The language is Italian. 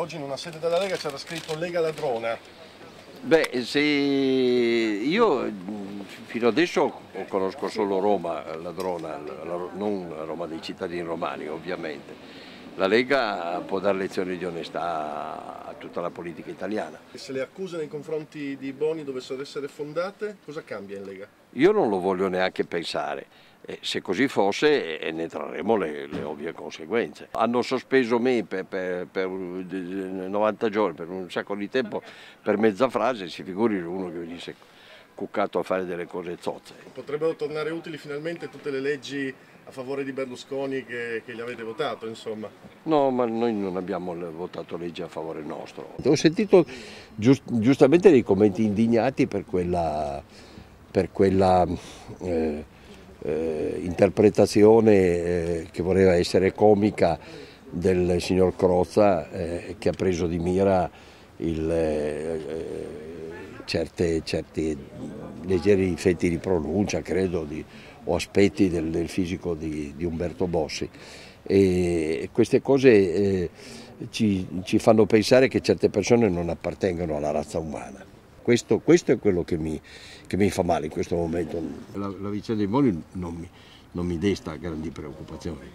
Oggi in una sede della Lega c'era scritto Lega Ladrona. Beh, se io fino adesso conosco solo Roma ladrona, non Roma dei cittadini romani ovviamente. La Lega può dare lezioni di onestà a tutta la politica italiana. E se le accuse nei confronti di Boni dovessero essere fondate, cosa cambia in Lega? Io non lo voglio neanche pensare. Eh, se così fosse eh, ne trarremo le, le, ovvie conseguenze. Hanno sospeso me per, per, per, 90 giorni, per un sacco di tempo, per mezza frase, si figuri uno che venisse cuccato a fare delle cose zozze. Potrebbero tornare utili finalmente tutte le leggi a favore di Berlusconi che, che gli avete votato, insomma? No, ma noi non abbiamo votato leggi a favore nostro. Ho sentito giust, giustamente dei commenti indignati per quella, per quella eh, eh, interpretazione eh, che voleva essere comica del signor Crozza eh, che ha preso di mira il, eh, certe, certi leggeri difetti di pronuncia, credo, di, o aspetti del, del fisico di, di, Umberto Bossi. E queste cose eh, ci, ci, fanno pensare che certe persone non appartengono alla razza umana. Questo, questo è quello che mi, che mi, fa male in questo momento. La, la vicenda dei Moli non mi, non mi desta grandi preoccupazioni.